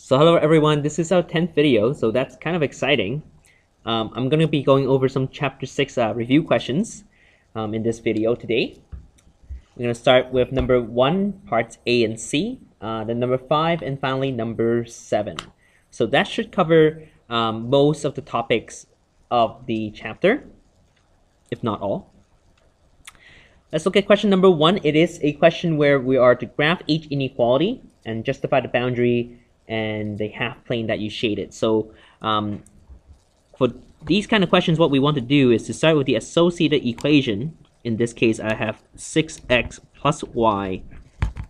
So hello everyone, this is our 10th video, so that's kind of exciting. Um, I'm going to be going over some chapter 6 uh, review questions um, in this video today. We're going to start with number 1, parts A and C, uh, then number 5, and finally number 7. So that should cover um, most of the topics of the chapter, if not all. Let's look at question number 1. It is a question where we are to graph each inequality and justify the boundary and the half plane that you shaded. So um, for these kind of questions, what we want to do is to start with the associated equation. In this case, I have 6x plus y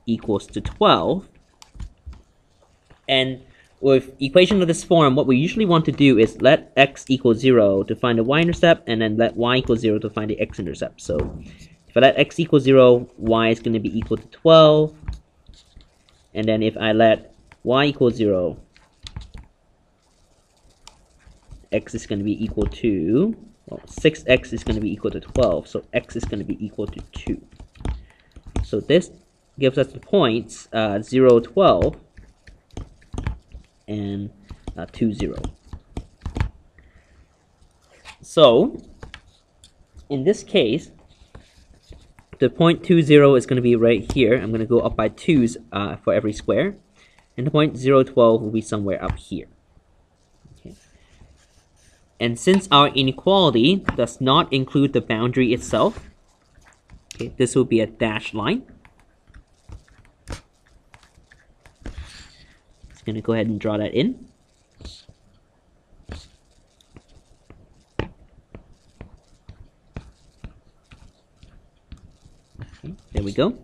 equals to 12. And with equation of this form, what we usually want to do is let x equal 0 to find the y-intercept, and then let y equal 0 to find the x-intercept. So if I let x equal 0, y is going to be equal to 12. And then if I let y equals 0, x is going to be equal to, well, 6x is going to be equal to 12, so x is going to be equal to 2. So this gives us the points uh, 0, 12, and uh, 2, 0. So, in this case, the point 2, 0 is going to be right here. I'm going to go up by 2's uh, for every square and point 0, 12 will be somewhere up here. Okay. And since our inequality does not include the boundary itself, okay, this will be a dashed line. Just gonna go ahead and draw that in. There we go.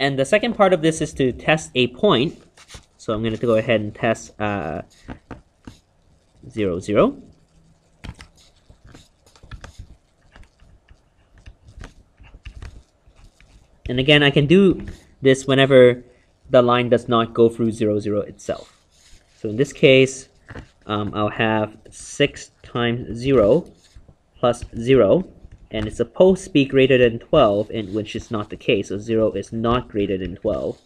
And the second part of this is to test a point. So I'm going to go ahead and test uh, 0, 0. And again, I can do this whenever the line does not go through 0, 0 itself. So in this case, um, I'll have 6 times 0 plus 0 and it's supposed to be greater than 12, and which is not the case, so 0 is not greater than 12.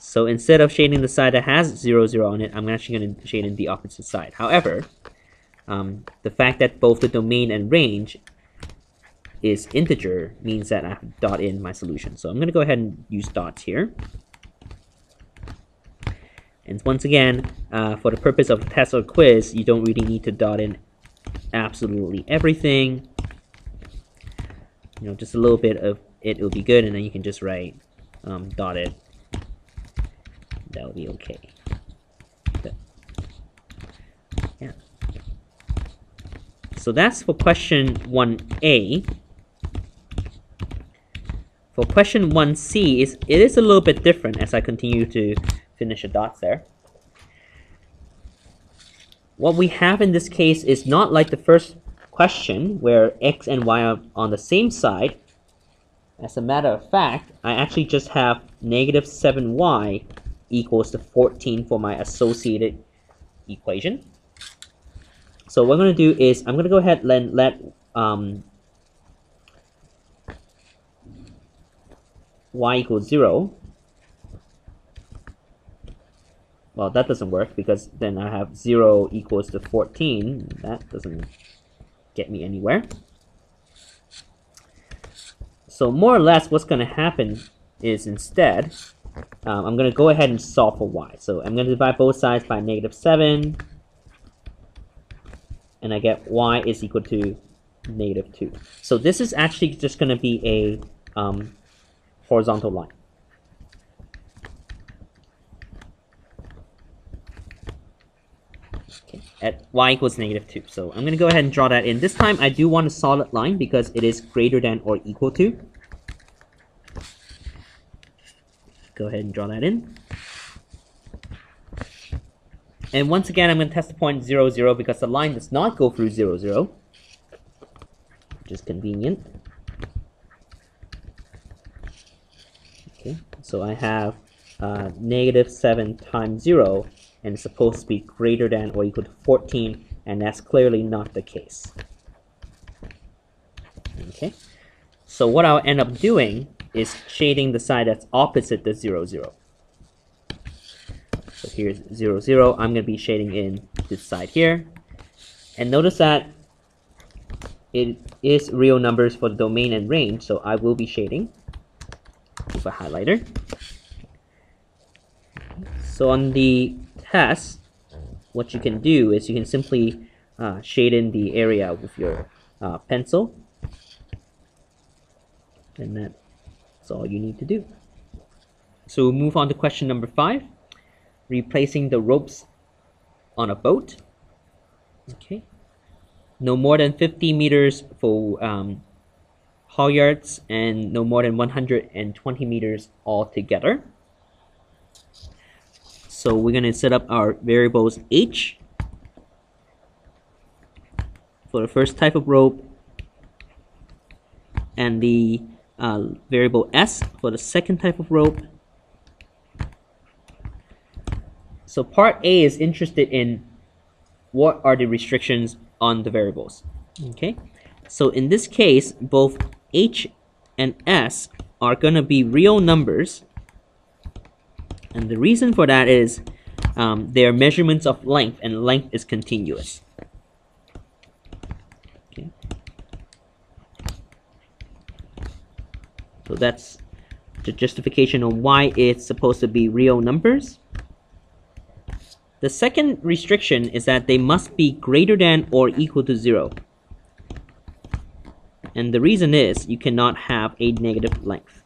So instead of shading the side that has 0, 0 on it, I'm actually going to shade in the opposite side. However, um, the fact that both the domain and range is integer means that I have dot in my solution. So I'm going to go ahead and use dots here. And once again, uh, for the purpose of test or quiz, you don't really need to dot in absolutely everything. You know, just a little bit of it will be good, and then you can just write um, dotted. That will be okay. Yeah. So that's for question 1a. For question 1c, is it is a little bit different as I continue to finish the dots there what we have in this case is not like the first question where x and y are on the same side. As a matter of fact, I actually just have negative 7y equals to 14 for my associated equation. So what I'm going to do is I'm going to go ahead and let um, y equals 0 well, that doesn't work because then I have 0 equals to 14. That doesn't get me anywhere. So more or less what's going to happen is instead, um, I'm going to go ahead and solve for y. So I'm going to divide both sides by negative 7. And I get y is equal to negative 2. So this is actually just going to be a um, horizontal line. At y equals negative 2. So I'm going to go ahead and draw that in. This time I do want a solid line because it is greater than or equal to. Go ahead and draw that in. And once again, I'm going to test the point 0, 0 because the line does not go through 0, 0, which is convenient. Okay, so I have uh, negative 7 times 0 and it's supposed to be greater than or equal to 14, and that's clearly not the case. Okay, so what I'll end up doing is shading the side that's opposite the 0, 0. So here's 0, 0. I'm going to be shading in this side here. And notice that it is real numbers for the domain and range, so I will be shading with a highlighter. So on the test, what you can do is you can simply uh, shade in the area with your uh, pencil. And that's all you need to do. So we'll move on to question number five, replacing the ropes on a boat. Okay. No more than 50 meters for um, halyards and no more than 120 meters altogether. So we're going to set up our variables h for the first type of rope and the uh, variable s for the second type of rope. So part A is interested in what are the restrictions on the variables. Okay, so in this case, both h and s are going to be real numbers. And the reason for that is um, they are measurements of length, and length is continuous. Okay. So that's the justification on why it's supposed to be real numbers. The second restriction is that they must be greater than or equal to zero. And the reason is you cannot have a negative length.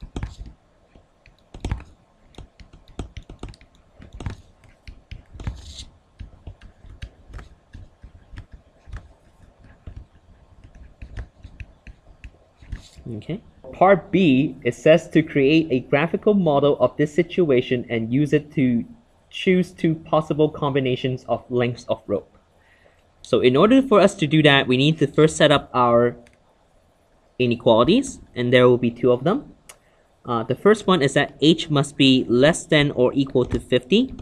Okay. Part B, it says to create a graphical model of this situation and use it to choose two possible combinations of lengths of rope. So in order for us to do that, we need to first set up our inequalities, and there will be two of them. Uh, the first one is that h must be less than or equal to 50.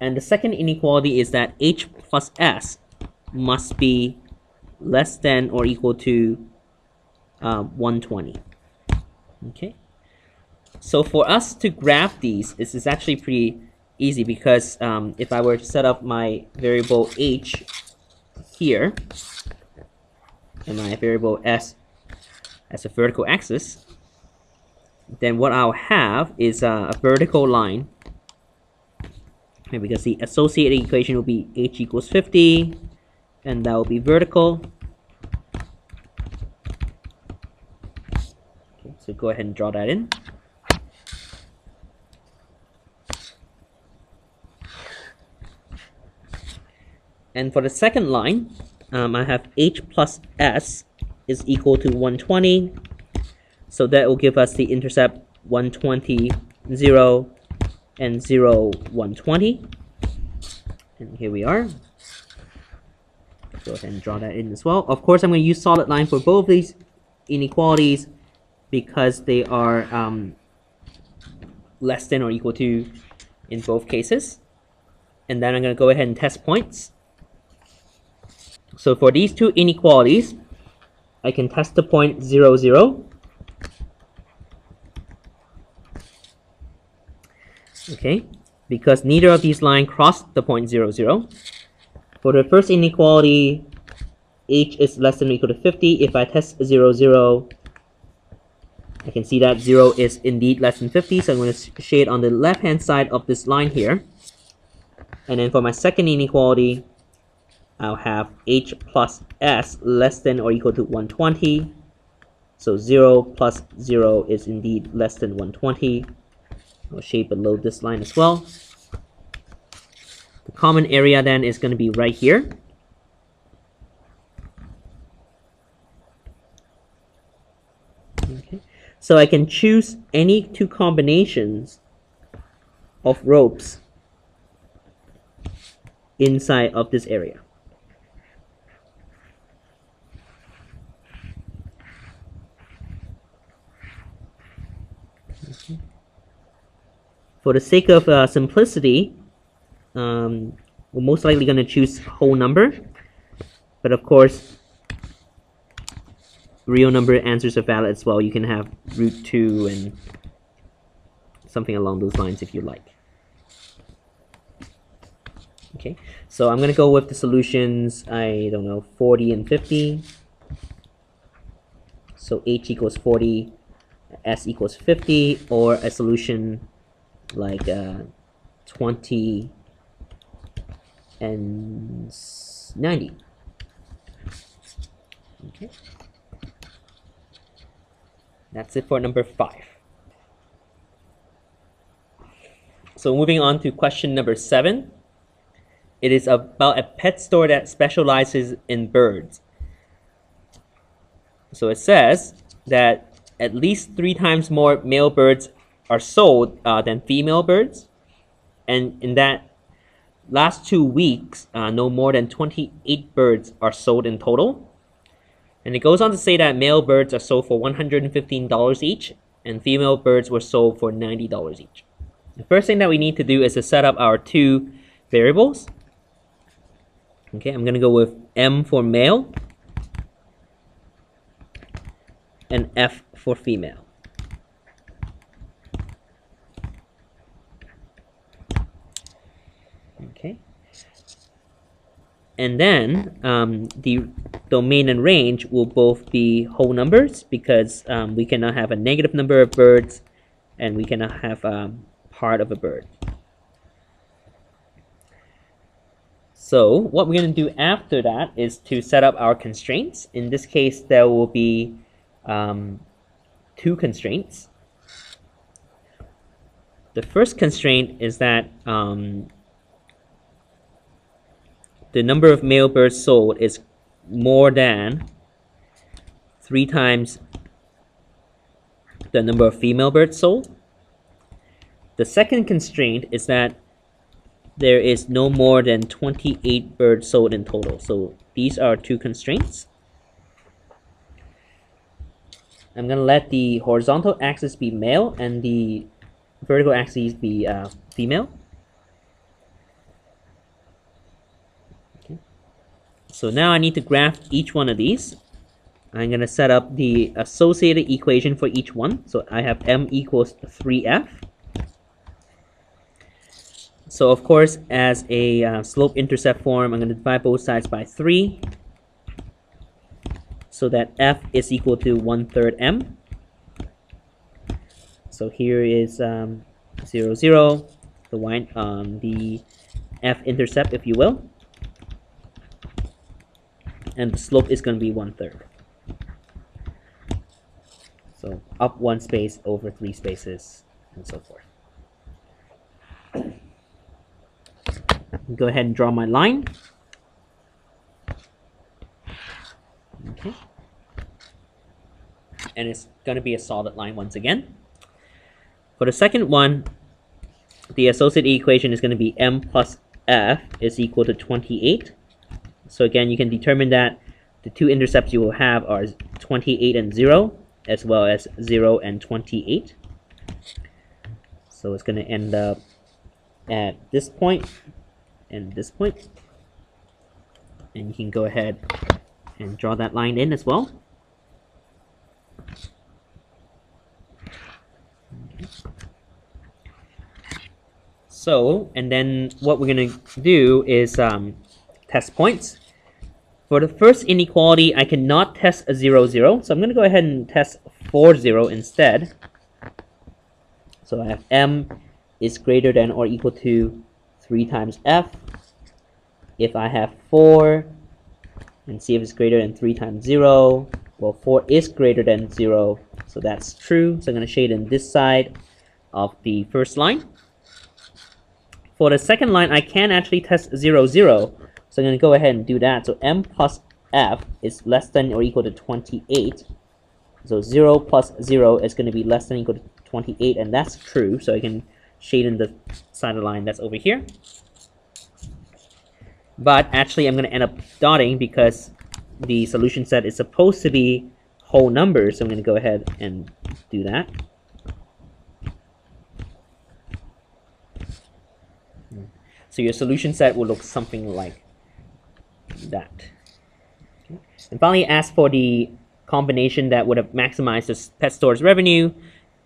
And the second inequality is that h plus s must be less than or equal to uh, 120. Okay. So for us to graph these, this is actually pretty easy because um, if I were to set up my variable h here and my variable s as a vertical axis, then what I'll have is a vertical line because the associated equation will be h equals 50 and that will be vertical. Okay, so go ahead and draw that in. And for the second line, um, I have h plus s is equal to 120. So that will give us the intercept 120, 0, and 0, 120. And here we are. Go ahead and draw that in as well. Of course, I'm going to use solid line for both these inequalities because they are um, less than or equal to in both cases. And then I'm going to go ahead and test points. So for these two inequalities, I can test the point 0, 0. Okay, because neither of these lines cross the point 0, 0. For the first inequality, h is less than or equal to 50. If I test 0, 0, I can see that 0 is indeed less than 50. So I'm going to shade on the left-hand side of this line here. And then for my second inequality, I'll have h plus s less than or equal to 120. So 0 plus 0 is indeed less than 120. I'll shade below this line as well. The common area then is going to be right here. Okay. So I can choose any two combinations of ropes inside of this area. For the sake of uh, simplicity, um, we're most likely going to choose whole number. But of course, real number answers are valid as well. You can have root 2 and something along those lines if you like. Okay, so I'm going to go with the solutions, I don't know, 40 and 50. So H equals 40, S equals 50, or a solution like uh, 20 and 90. Okay. That's it for number five. So moving on to question number seven. It is about a pet store that specializes in birds. So it says that at least three times more male birds are sold uh, than female birds. And in that last two weeks, uh, no more than 28 birds are sold in total. And it goes on to say that male birds are sold for $115 each, and female birds were sold for $90 each. The first thing that we need to do is to set up our two variables. Okay, I'm going to go with M for male and F for female. Okay. And then um, the domain and range will both be whole numbers because um, we cannot have a negative number of birds and we cannot have um, part of a bird. So what we're going to do after that is to set up our constraints. In this case, there will be um, two constraints. The first constraint is that um, the number of male birds sold is more than three times the number of female birds sold. The second constraint is that there is no more than 28 birds sold in total. So these are two constraints. I'm going to let the horizontal axis be male and the vertical axis be uh, female. So now I need to graph each one of these. I'm going to set up the associated equation for each one. So I have m equals 3f. So of course, as a uh, slope-intercept form, I'm going to divide both sides by 3 so that f is equal to 1 third m. So here is um, 0, 0, the, y, um, the f-intercept, if you will. And the slope is going to be 1 third. So up one space over three spaces and so forth. Go ahead and draw my line. Okay. And it's going to be a solid line once again. For the second one, the associated equation is going to be m plus f is equal to 28. So again, you can determine that the two intercepts you will have are 28 and 0, as well as 0 and 28. So it's going to end up at this point and this point. And you can go ahead and draw that line in as well. So, and then what we're going to do is um, test points. For the first inequality, I cannot test a 0, 0. So I'm going to go ahead and test 4, 0 instead. So I have m is greater than or equal to 3 times f. If I have 4, and see if it's greater than 3 times 0. Well, 4 is greater than 0, so that's true. So I'm going to shade in this side of the first line. For the second line, I can actually test 0, 0. So I'm going to go ahead and do that. So m plus f is less than or equal to 28. So 0 plus 0 is going to be less than or equal to 28, and that's true. So I can shade in the side of the line that's over here. But actually, I'm going to end up dotting because the solution set is supposed to be whole numbers. So I'm going to go ahead and do that. So your solution set will look something like that. Okay. And finally, ask for the combination that would have maximized the pet store's revenue.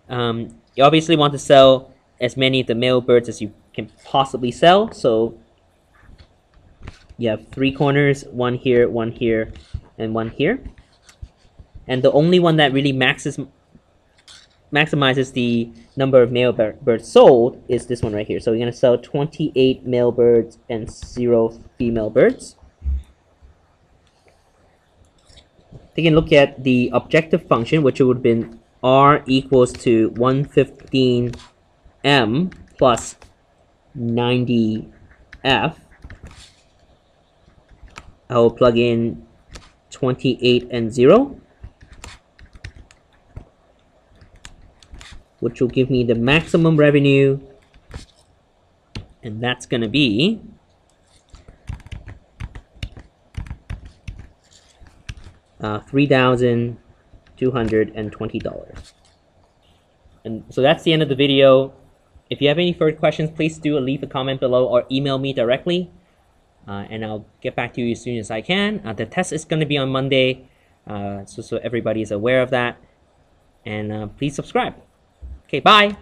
Um, you obviously want to sell as many of the male birds as you can possibly sell. So you have three corners, one here, one here, and one here. And the only one that really maxes maximizes the number of male birds sold is this one right here. So we're going to sell 28 male birds and 0 female birds. Taking a look at the objective function, which would have been r equals to 115m plus 90f. I will plug in 28 and 0. which will give me the maximum revenue and that's going to be uh, $3,220. And so that's the end of the video. If you have any further questions, please do leave a comment below or email me directly. Uh, and I'll get back to you as soon as I can. Uh, the test is going to be on Monday, uh, so, so everybody is aware of that. And uh, please subscribe. Okay, bye.